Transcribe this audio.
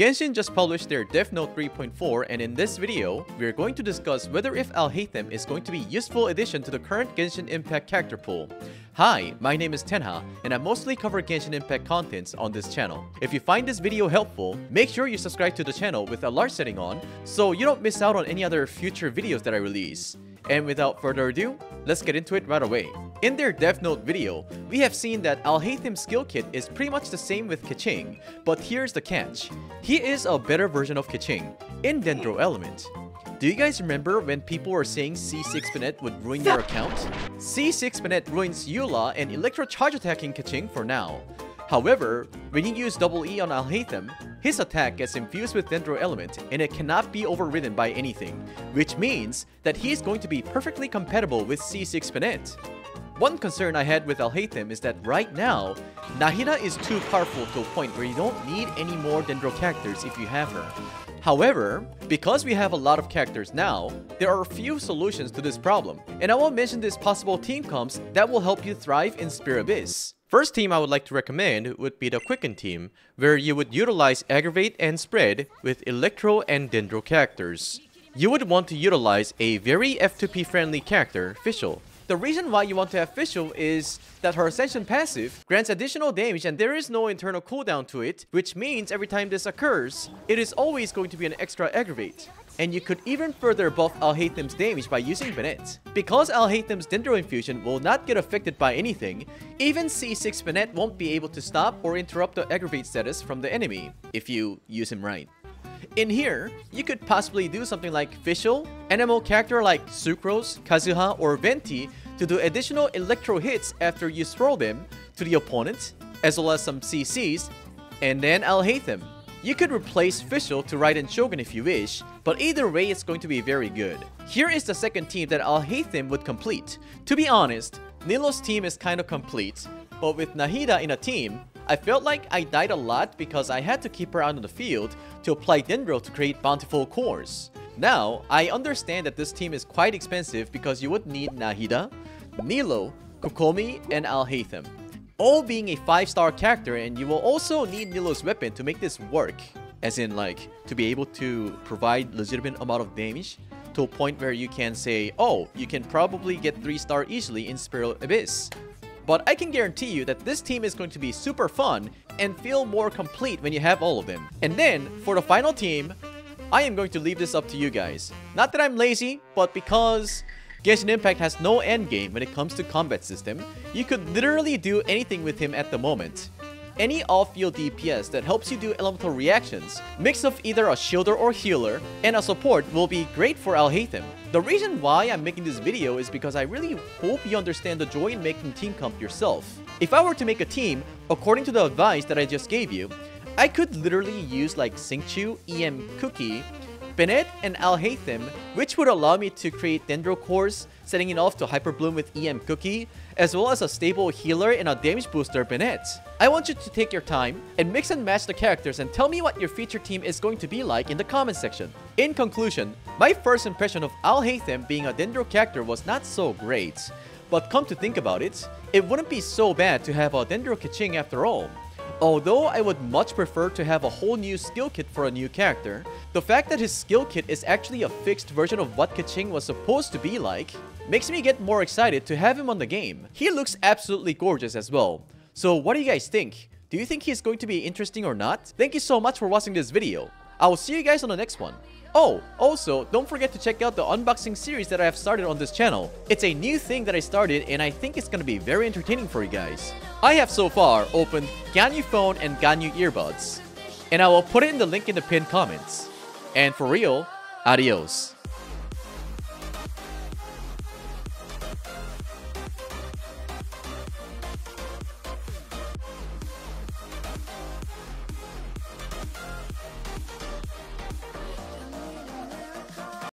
Genshin just published their Death Note 3.4 and in this video, we're going to discuss whether if Alhaitham is going to be useful addition to the current Genshin Impact character pool. Hi, my name is Tenha, and I mostly cover Genshin Impact contents on this channel. If you find this video helpful, make sure you subscribe to the channel with alert setting on so you don't miss out on any other future videos that I release. And without further ado, let's get into it right away. In their Death Note video, we have seen that Alhaitham's skill kit is pretty much the same with Keqing, but here's the catch. He is a better version of Keqing, in Dendro Element. Do you guys remember when people were saying C6 Bennett would ruin your account? C6 Bennett ruins Eula and Electro Charge attacking Keqing for now. However, when you use double E on Alhaitham, his attack gets infused with Dendro Element and it cannot be overridden by anything, which means that he is going to be perfectly compatible with C6 Bennett. One concern I had with Alhaitham is that right now, Nahida is too powerful to a point where you don't need any more Dendro characters if you have her. However, because we have a lot of characters now, there are a few solutions to this problem, and I will mention these possible team comps that will help you thrive in Spiral Abyss. First team I would like to recommend would be the Quicken team, where you would utilize Aggravate and Spread with Electro and Dendro characters. You would want to utilize a very F2P friendly character, Fischl. The reason why you want to have Fischl is that her Ascension passive grants additional damage and there is no internal cooldown to it, which means every time this occurs, it is always going to be an extra aggravate and you could even further buff Alhaitham's damage by using Bennett. Because Alhaitham's Dendro Infusion will not get affected by anything, even C6 Bennett won't be able to stop or interrupt the aggravate status from the enemy, if you use him right. In here, you could possibly do something like Fischl, Anemo character like Sucrose, Kazuha, or Venti to do additional electro hits after you throw them to the opponent, as well as some CCs, and then Alhaitham. You could replace Fischl to Raiden Shogun if you wish, but either way it's going to be very good. Here is the second team that Alhaitham would complete. To be honest, Nilou's team is kind of complete, but with Nahida in a team, I felt like I died a lot because I had to keep her out on the field to apply Dendro to create bountiful cores. Now, I understand that this team is quite expensive because you would need Nahida, Nilou, Kokomi, and Alhaitham all being a 5-star character and you will also need Nilou's weapon to make this work. As in like, to be able to provide legitimate amount of damage to a point where you can say, oh, you can probably get 3-star easily in Spiral Abyss. But I can guarantee you that this team is going to be super fun and feel more complete when you have all of them. And then, for the final team, I am going to leave this up to you guys. Not that I'm lazy, but because Genshin Impact has no endgame when it comes to combat system. You could literally do anything with him at the moment. Any off-field DPS that helps you do elemental reactions, mix of either a shielder or healer, and a support will be great for Alhaitham. The reason why I'm making this video is because I really hope you understand the joy in making team comp yourself. If I were to make a team, according to the advice that I just gave you, I could literally use like Xingqiu, EM Kuki, Bennett and Alhaitham, which would allow me to create Dendro cores, setting it off to Hyper Bloom with EM Kuki, as well as a stable healer and a damage booster Bennett. I want you to take your time and mix and match the characters and tell me what your feature team is going to be like in the comment section. In conclusion, my first impression of Alhaitham being a Dendro character was not so great, but come to think about it, it wouldn't be so bad to have a Dendro Keqing after all. Although I would much prefer to have a whole new skill kit for a new character, the fact that his skill kit is actually a fixed version of what Keqing was supposed to be like makes me get more excited to have him on the game. He looks absolutely gorgeous as well. So what do you guys think? Do you think he's going to be interesting or not? Thank you so much for watching this video. I will see you guys on the next one. Oh, also, don't forget to check out the unboxing series that I have started on this channel. It's a new thing that I started and I think it's gonna be very entertaining for you guys. I have so far opened Ganyu phone and Ganyu earbuds. And I will put it in the link in the pinned comments. And for real, adios.